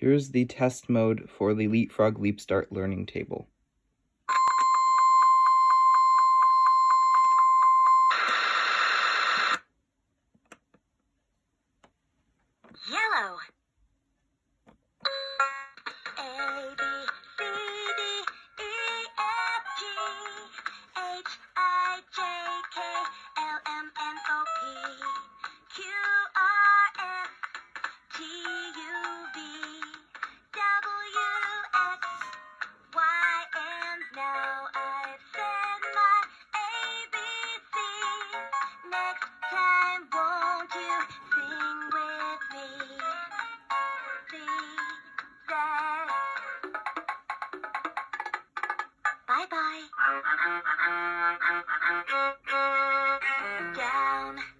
Here's the test mode for the Leapfrog LeapStart learning table. Yellow. down.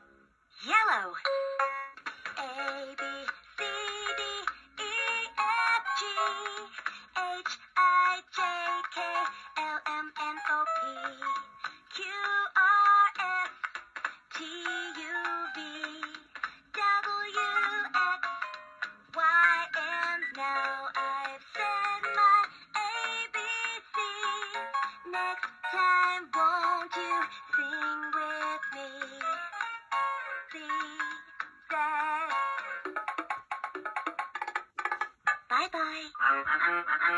bye.